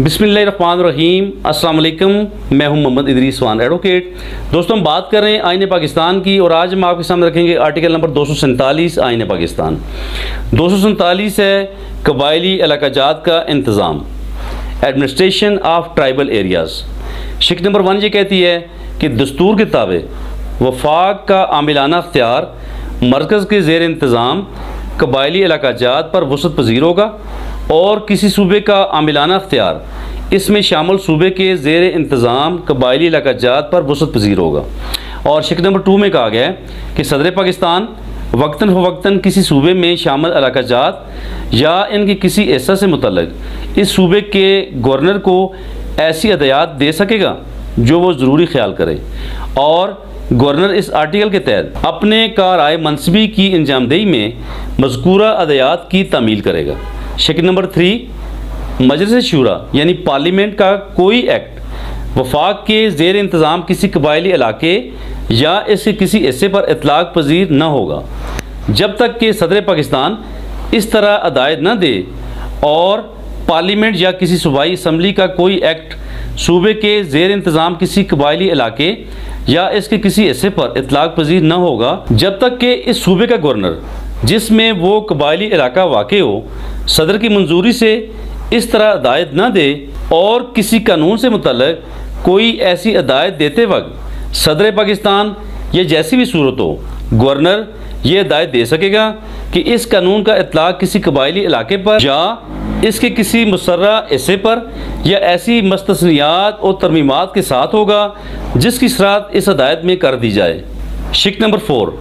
बिसमीम अस्सलाम मैं हूँ मोहम्मद इदरीस वान एडवोकेट। दोस्तों, हम बात कर रहे हैं आइन पाकिस्तान की, और आज हम आपके सामने रखेंगे आर्टिकल नंबर दो सौ सैंतालीस आइन पाकिस्तान। दो सौ सैंतालीस है कबायली इलाकाजात का इंतज़ाम, एडमिनिस्ट्रेशन ऑफ़ ट्राइबल एरियाज़। शिक नंबर वन ये कहती है कि दस्तूर के ताबे वफाक का आमिलाना अख्तियार मरकज़ के जेर इंतज़ाम, कबायली इलाकाजात पर वसत पजीर होगा। और किसी सूबे का आमिलाना अख्तियार। इसमें शामिल सूबे के जेर इंतज़ाम कबायली इलाकाजात पर वसत पजीर होगा। और शिक नंबर टू में कहा गया है कि सदर पाकिस्तान वक्ता फ़वक्ता किसी सूबे में शामिल इलाकाजात या इनके किसी ऐसा से मुतलक इस सूबे के गवर्नर को ऐसी हदायत दे सकेगा जो वो ज़रूरी ख्याल करे। और गवर्नर इस आर्टिकल के तहत अपने कार मनसबी की अंजामदेही में मजकूरा अदयात की तमील करेगा। शक नंबर थ्री मजलिस शूरा यानी पार्लियामेंट का कोई एक्ट वफाक के जेर इंतज़ाम किसी कबायली इलाके या इसके किसी हिस्से पर इतलाक पजीर न होगा जब तक कि सदर पाकिस्तान इस तरह अदायत न दे और पार्लियामेंट या किसी सूबाई असम्बली का कोई एक्ट सूबे के जेर इंतज़ाम किसी कबायली इलाके या इसके किसी हिस्से पर इतलाक पजीर न होगा जब तक कि इस सूबे का गवर्नर जिसमें वो कबायली इलाका वाक़ हो, सदर की मंजूरी से इस तरह अदायत न दे और किसी कानून से मुतल कोई ऐसी अदायत देते वक्त सदर पाकिस्तान या जैसी भी सूरत हो, गवर्नर ये हदायत दे सकेगा कि इस कानून का इतलाक किसी कबायली इलाके पर या इसके किसी मुसर्रा हिस्से पर या ऐसी मस्तनियात और तरमीमत के साथ होगा जिसकी शरात इस हदायत में कर दी जाए। शिक नंबर फोर।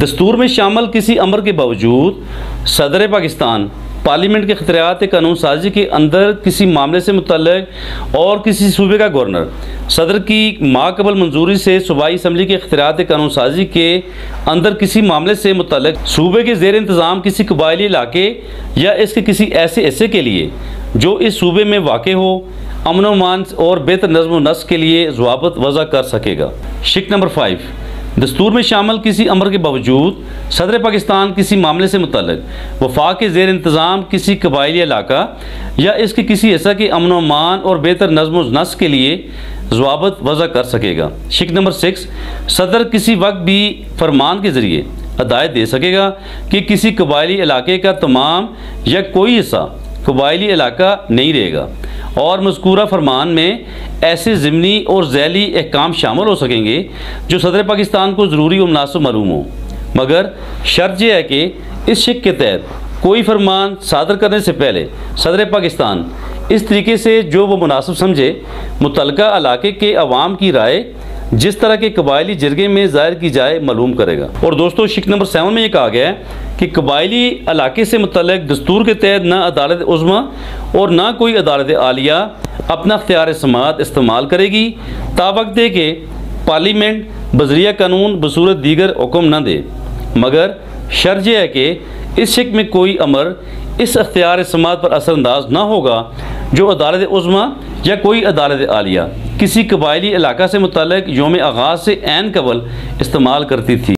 दस्तूर में शामिल किसी अमर के बावजूद सदर पाकिस्तान पार्लियामेंट के खतरात कानून साजी के अंदर किसी मामले से मुतल और किसी सूबे का गवर्नर। सदर की माकबल मंजूरी से सूबाई इसम्बली के अख्तियात कानून साजी के अंदर किसी मामले से मुतल सूबे के जेर इंतज़ाम किसी कबायली इलाके या इसके किसी ऐसे हिस्से के लिए, जो इस सूबे में वाक़ हो अमन मान और बेहतर नज़म नस्क के लिए जवाबत वजह कर सकेगा। शिक नंबर फाइव। दस्तूर में शामिल किसी अमर के बावजूद सदर पाकिस्तान किसी मामले से मुतल वफा के जेर इंतज़ाम किसी कबायली इलाका या इसके किसी ऐसा के अमन मान और बेहतर नज़म नस्क के लिए जवाबत वजह कर सकेगा। शिक नंबर सिक्स, सदर किसी वक्त भी फरमान के ज़रिए हदायत दे सकेगा कि किसी कबायली इलाके का तमाम या कोई हिस्सा कबायली इलाका नहीं रहेगा। और मजकूरा फरमान में ऐसे ज़मनी और झैली अहकाम शामिल हो सकेंगे जो सदर पाकिस्तान को ज़रूरी और मुनासब मरूम हो। मगर शर्त यह है कि इस शिक के तहत कोई फरमान सादर करने से पहले सदर पाकिस्तान इस तरीके से जो वो मुनासब समझे, मुतलका इलाके के अवाम की राय जिस तरह के कबायली जरगे में ज़ाहिर की जाए, मालूम करेगा। और दोस्तों, शिक नंबर सेवन में ये कहा गया है कि कबायली इलाके से मुतल दस्तूर के तहत ना अदालत उज़मा और ना कोई अदालत आलिया अपना अख्तियार समात इस्तेमाल करेगी। तावक दे के पार्लियामेंट, बजरिया कानून, बसूरत दीगर हुक्म न दे। मगर शर्ज है कि इस शिक में कोई अमर इस अख्तियार समात पर असरअंदाज ना होगा जो अदालत उज़मा या कोई अदालत आलिया। किसी कबायली इलाका से मुतल योम आगाज़ से एन कबल इस्तेमाल करती थी।